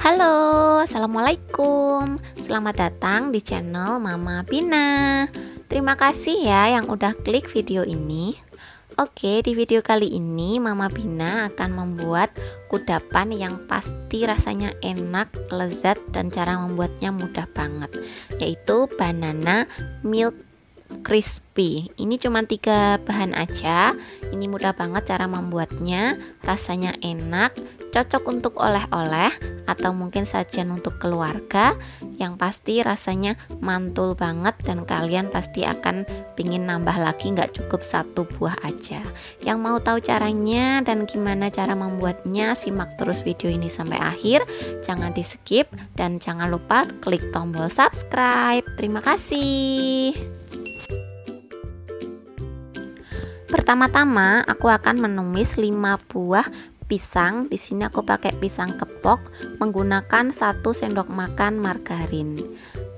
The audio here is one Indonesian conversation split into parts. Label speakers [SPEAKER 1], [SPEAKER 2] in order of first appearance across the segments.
[SPEAKER 1] Halo, Assalamualaikum. Selamat datang di channel Mama Bina Terima kasih ya yang udah klik video ini. Oke, di video kali ini Mama Bina akan membuat kudapan yang pasti rasanya enak, lezat, dan cara membuatnya mudah banget. Yaitu banana milk crispy. Ini cuma tiga bahan aja. Ini mudah banget cara membuatnya rasanya enak cocok untuk oleh-oleh atau mungkin sajian untuk keluarga yang pasti rasanya mantul banget dan kalian pasti akan pingin nambah lagi nggak cukup satu buah aja. Yang mau tahu caranya dan gimana cara membuatnya simak terus video ini sampai akhir. Jangan di skip dan jangan lupa klik tombol subscribe. Terima kasih. Pertama-tama aku akan menumis 5 buah pisang. Di sini aku pakai pisang kepok menggunakan 1 sendok makan margarin.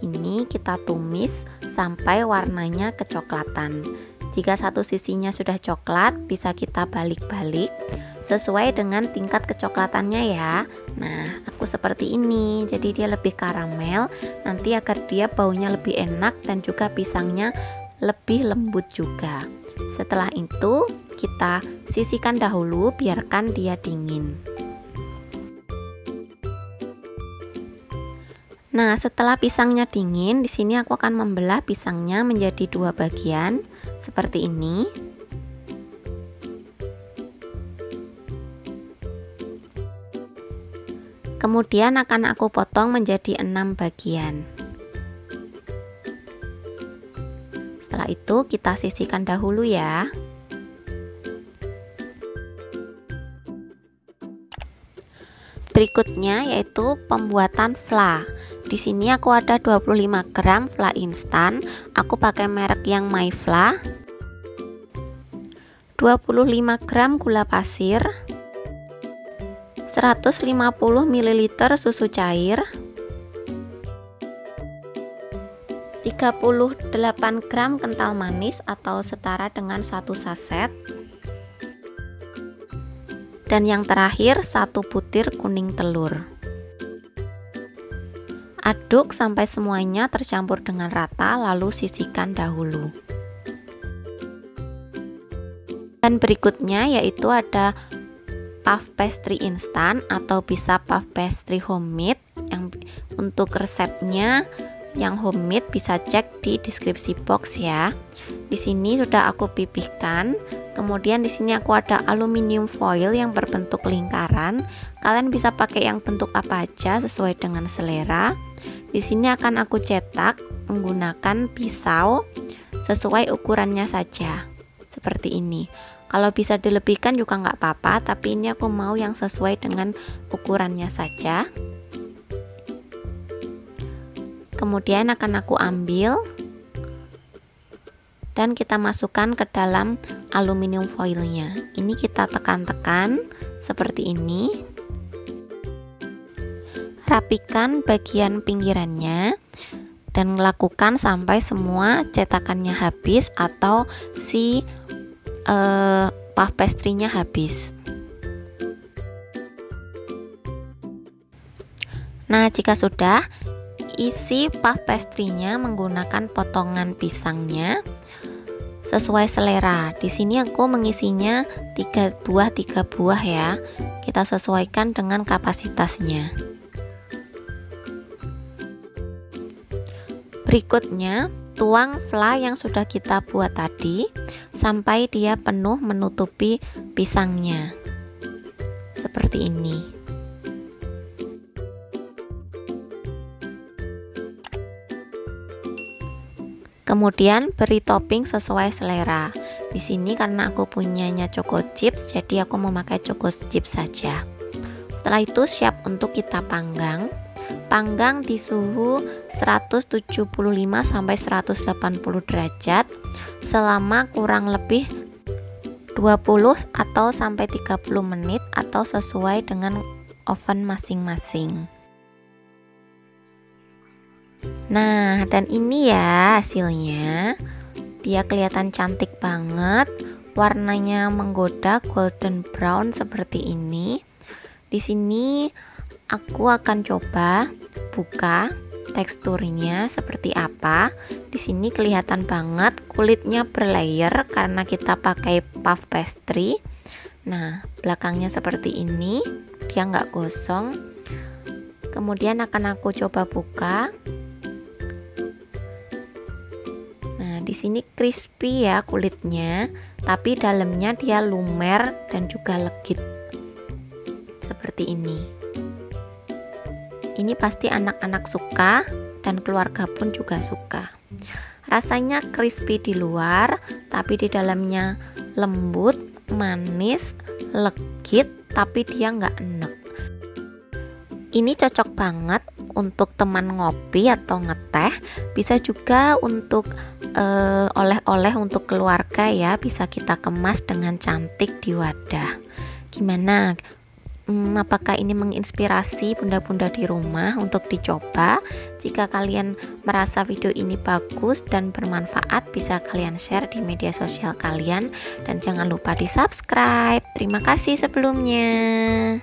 [SPEAKER 1] Ini kita tumis sampai warnanya kecoklatan. Jika satu sisinya sudah coklat, bisa kita balik-balik sesuai dengan tingkat kecoklatannya ya. Nah, aku seperti ini. Jadi dia lebih karamel, nanti agar dia baunya lebih enak dan juga pisangnya lebih lembut juga. Setelah itu, kita sisihkan dahulu, biarkan dia dingin. Nah, setelah pisangnya dingin, di sini aku akan membelah pisangnya menjadi dua bagian seperti ini. Kemudian akan aku potong menjadi enam bagian. Setelah itu kita sisihkan dahulu ya. Berikutnya yaitu pembuatan fla. Di sini aku ada 25 gram fla instan. Aku pakai merek yang Myfla. 25 gram gula pasir. 150 ml susu cair. 38 gram kental manis atau setara dengan satu saset dan yang terakhir satu butir kuning telur aduk sampai semuanya tercampur dengan rata lalu sisihkan dahulu dan berikutnya yaitu ada puff pastry instan atau bisa puff pastry homemade yang untuk resepnya yang homemade bisa cek di deskripsi box ya. Di sini sudah aku pipihkan. Kemudian di sini aku ada aluminium foil yang berbentuk lingkaran. Kalian bisa pakai yang bentuk apa aja sesuai dengan selera. Di sini akan aku cetak menggunakan pisau sesuai ukurannya saja. Seperti ini. Kalau bisa dilebihkan juga nggak apa-apa, tapi ini aku mau yang sesuai dengan ukurannya saja kemudian akan aku ambil dan kita masukkan ke dalam aluminium foilnya. Ini kita tekan-tekan seperti ini. Rapikan bagian pinggirannya dan lakukan sampai semua cetakannya habis atau si uh, puff pastry-nya habis. Nah, jika sudah, isi puff pastry-nya menggunakan potongan pisangnya sesuai selera. Di sini aku mengisinya tiga buah tiga buah ya. Kita sesuaikan dengan kapasitasnya. Berikutnya, tuang fla yang sudah kita buat tadi sampai dia penuh menutupi pisangnya. Seperti ini. Kemudian beri topping sesuai selera. Di sini karena aku punyanya choco chips, jadi aku memakai choco chips saja. Setelah itu siap untuk kita panggang. Panggang di suhu 175 sampai 180 derajat selama kurang lebih 20 atau sampai 30 menit atau sesuai dengan oven masing-masing. Nah, dan ini ya hasilnya. Dia kelihatan cantik banget. Warnanya menggoda golden brown seperti ini. Di sini aku akan coba buka teksturnya seperti apa. Di sini kelihatan banget kulitnya berlayer karena kita pakai puff pastry. Nah, belakangnya seperti ini, dia nggak gosong. Kemudian akan aku coba buka. Di sini crispy ya kulitnya, tapi dalamnya dia lumer dan juga legit. Seperti ini. Ini pasti anak-anak suka dan keluarga pun juga suka. Rasanya crispy di luar, tapi di dalamnya lembut, manis, legit, tapi dia nggak enek. Ini cocok banget untuk teman ngopi atau ngeteh, bisa juga untuk eh, oleh-oleh untuk keluarga ya, bisa kita kemas dengan cantik di wadah. Gimana? Hmm, apakah ini menginspirasi bunda-bunda di rumah untuk dicoba? Jika kalian merasa video ini bagus dan bermanfaat, bisa kalian share di media sosial kalian dan jangan lupa di subscribe. Terima kasih sebelumnya.